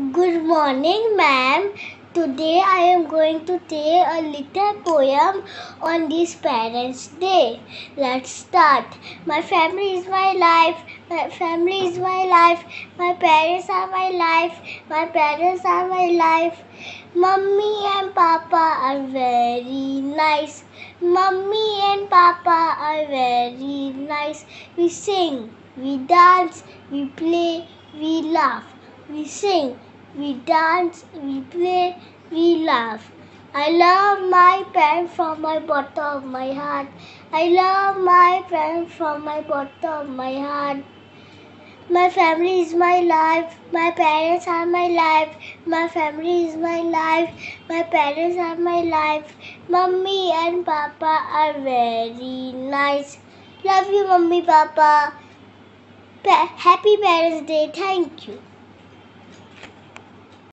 Good morning, ma'am. Today I am going to tell a little poem on this Parents' Day. Let's start. My family is my life. My family is my life. My parents are my life. My parents are my life. Mummy and Papa are very nice. Mummy and Papa are very nice. We sing, we dance, we play, we laugh. We sing, we dance, we play, we laugh. I love my parents from my bottom of my heart. I love my parents from my bottom of my heart. My family is my life. My parents are my life. My family is my life. My parents are my life. Mummy and Papa are very nice. Love you, Mummy, Papa. Pa- Happy Parents' Day. Thank you.